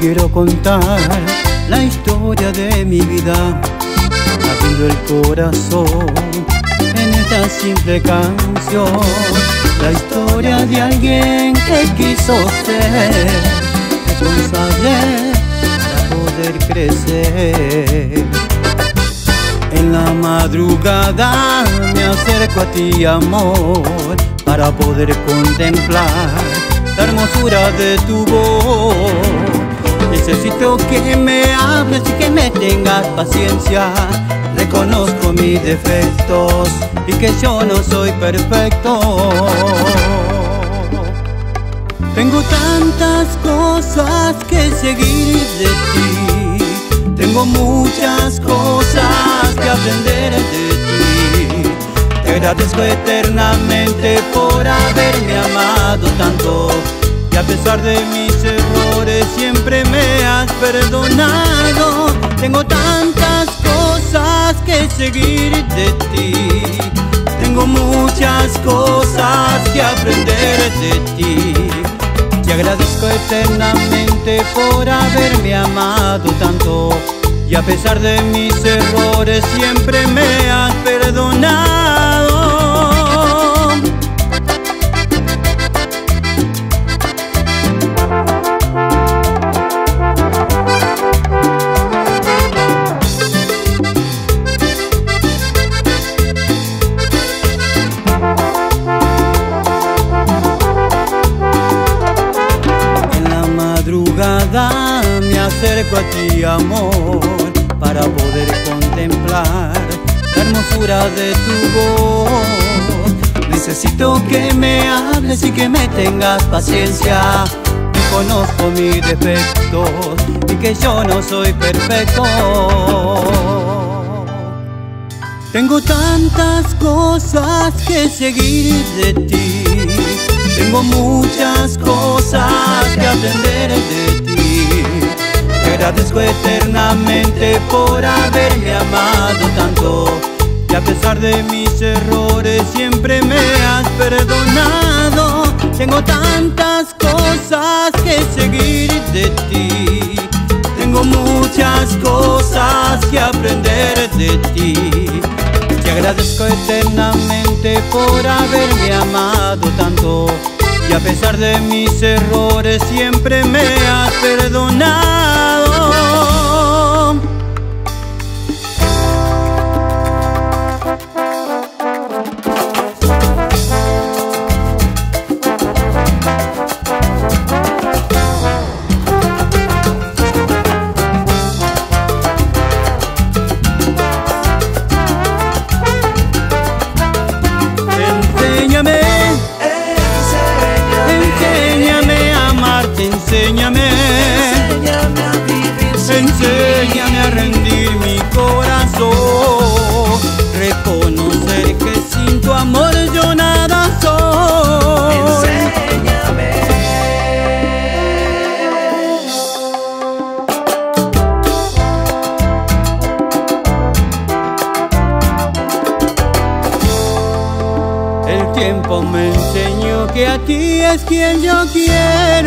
quiero contar la historia de mi vida, abriendo el corazón en esta simple canción. La historia de alguien que quiso ser responsable para poder crecer. En la madrugada me acerco a ti, amor, para poder contemplar la hermosura de tu voz. Necesito que me hables y que me tengas paciencia. Reconozco mis defectos y que yo no soy perfecto. Tengo tantas cosas que seguir de ti. Tengo muchas cosas que aprender de ti. Te agradezco eternamente por haberme amado tanto. Y a pesar de mis errores siempre me has perdonado. Tengo tantas cosas que seguir de ti. Tengo muchas cosas que aprender de ti. Te agradezco eternamente por haberme amado tanto. Y a pesar de mis errores siempre me has perdonado. Acerco a ti, amor, para poder contemplar la hermosura de tu voz. Necesito que me hables y que me tengas paciencia. Conozco mis defectos y que yo no soy perfecto. Tengo tantas cosas que seguir de ti. Tengo muchas cosas que aprender de ti. Agradezco eternamente por haberme amado tanto. Y a pesar de mis errores siempre me has perdonado. Tengo tantas cosas que seguir de ti. Tengo muchas cosas que aprender de ti. Te agradezco eternamente por haberme amado tanto. Y a pesar de mis errores siempre me has perdonado. Tiempo me enseñó que a ti es quien yo quiero.